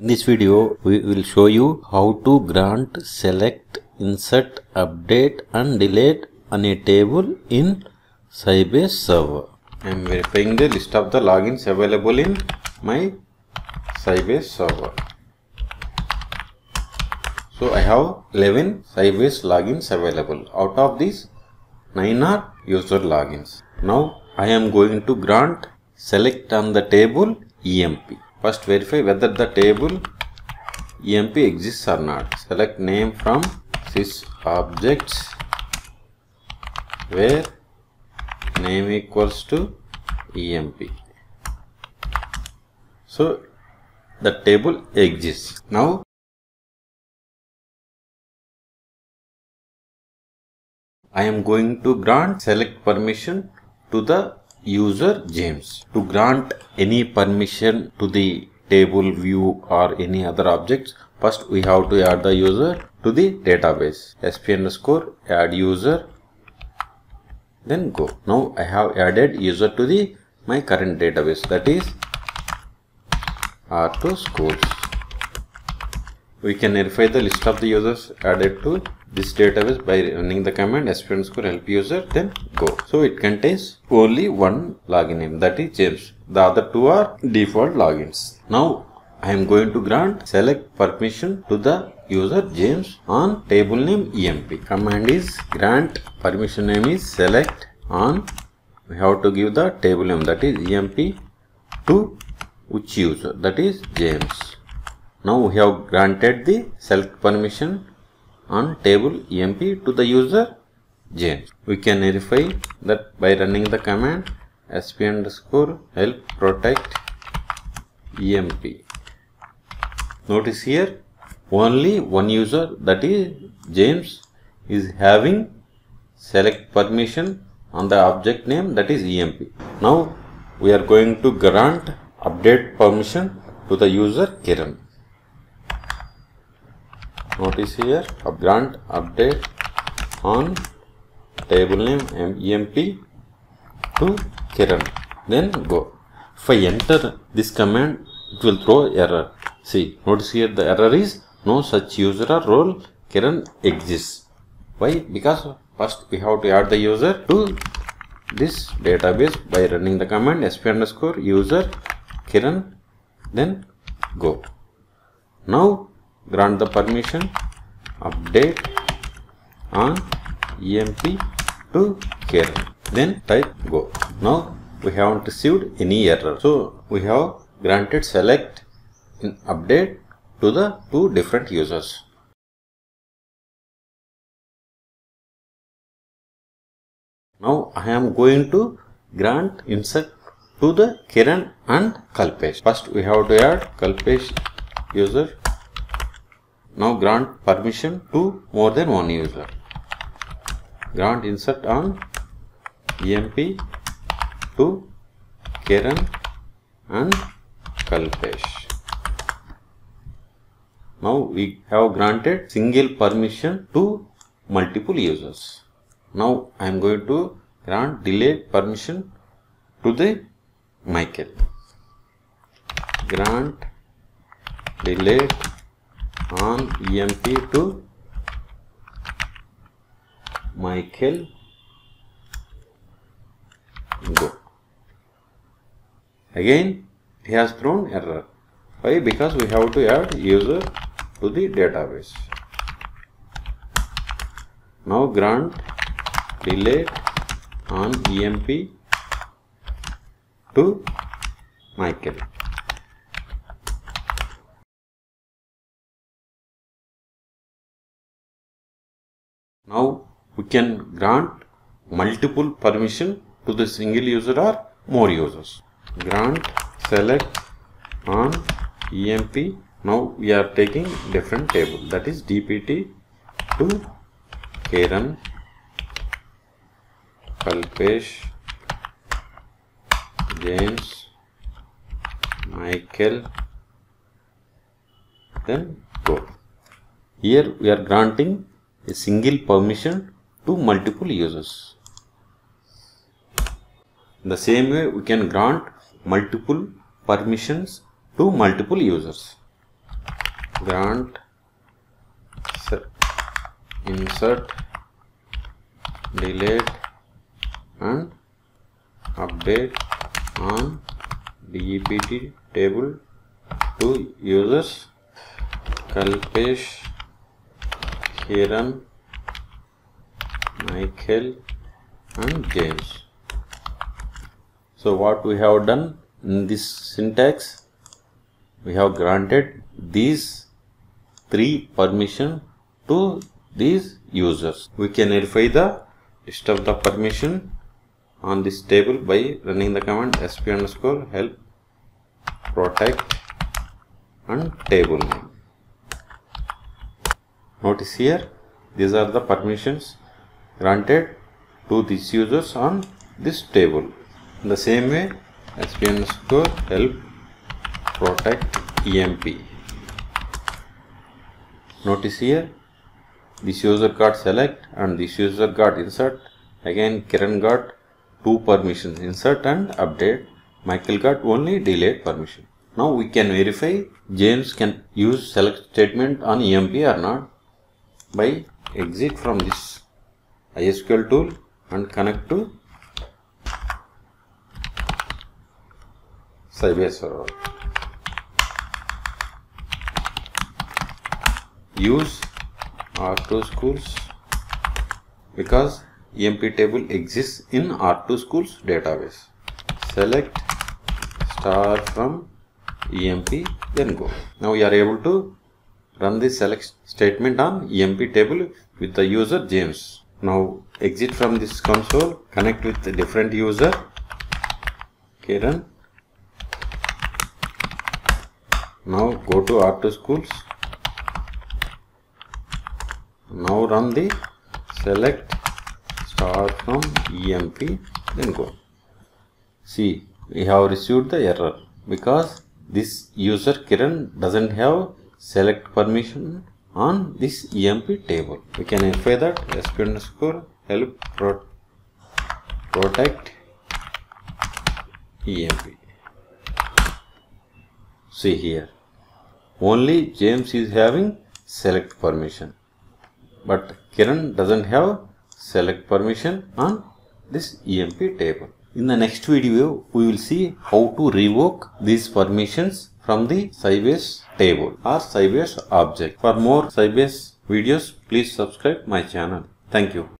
In this video, we will show you how to grant, select, insert, update and delete on a table in Sybase server. I am verifying the list of the logins available in my Sybase server. So I have 11 Sybase logins available. Out of these, 9 are user logins. Now I am going to grant select on the table EMP. First verify whether the table EMP exists or not. Select name from sys objects where name equals to EMP. So the table exists. Now I am going to grant select permission to the user James. To grant any permission to the table view or any other objects, first we have to add the user to the database. sp underscore add user then go. Now I have added user to the my current database that is R2 schools. We can verify the list of the users added to this database by running the command sp underscore help user then go. So it contains only one login name that is James. The other two are default logins. Now I am going to grant select permission to the user James on table name emp. Command is grant permission name is select on we have to give the table name that is emp to which user that is James. Now we have granted the select permission on table emp to the user James. We can verify that by running the command sp underscore help protect emp. Notice here only one user that is James is having select permission on the object name that is emp. Now we are going to grant update permission to the user Kiran. Notice here grant update on table name emp to Kiran. Then go. If I enter this command, it will throw error. See, notice here the error is no such user or role Kiran exists. Why? Because first we have to add the user to this database by running the command sp underscore user Kiran then go. Now grant the permission update on emp to Kiran then type go. Now we haven't received any error. So we have granted select in update to the two different users. Now I am going to grant insert to the Kiran and Kalpesh. First we have to add Kalpesh user. Now grant permission to more than one user. Grant insert on EMP to Kiran and Kalpesh. Now we have granted single permission to multiple users. Now I am going to grant delete permission to the Michael. Grant delete on EMP to Michael go. Again he has thrown error. Why? Because we have to add user to the database. Now grant delete on emp to Michael. Now we can grant multiple permission to the single user or more users. Grant select on emp. Now we are taking different table that is dpt to Kiran Kalpesh, James, Michael, then go. Here we are granting a single permission to multiple users. In the same way, we can grant multiple permissions to multiple users. grant insert delete and update on DEPT table to users Kalpesh, Kiran, Michael and James. So what we have done in this syntax, we have granted these three permission to these users. We can verify the list of the permission on this table by running the command sp underscore help protect and table name. Notice here these are the permissions granted to these users on this table. In the same way sp underscore help protect emp. Notice here this user got select and this user got insert again Kiran got two permissions insert and update Michael got only delete permission now we can verify James can use select statement on EMP or not by exit from this ISQL tool and connect to Sybase server use R2 schools because EMP table exists in R2 schools database. Select star from EMP then go. Now we are able to run the select statement on EMP table with the user James. Now exit from this console, connect with a different user Kiran. Now go to R2 schools now run the select star from emp then go see we have received the error because this user Kiran doesn't have select permission on this emp table. We can verify that sp underscore help pro protect emp see here. Only James is having select permission. But Kiran doesn't have select permission on this EMP table. In the next video, we will see how to revoke these permissions from the Sybase table or Sybase object. For more Sybase videos, please subscribe my channel. Thank you.